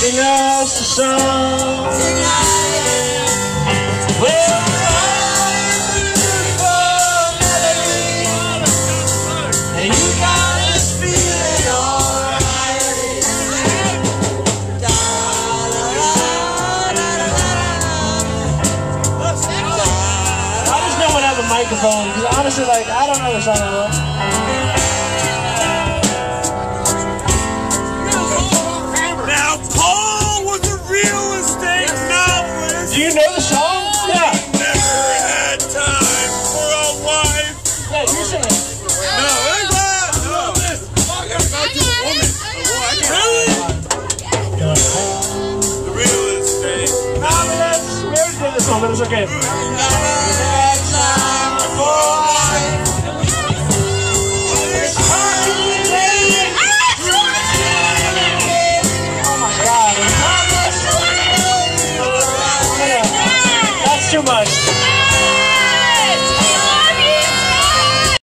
Sing us a song. Microphone because honestly, like I don't know the song well. Now, Paul was a real estate novelist. Do you know the song? Yeah. Never had time for a wife. Yeah, you're singing. No, it's not. No, this. You, a woman. Really? The real estate. No, but that's, we already did this one, but it's okay. Too much.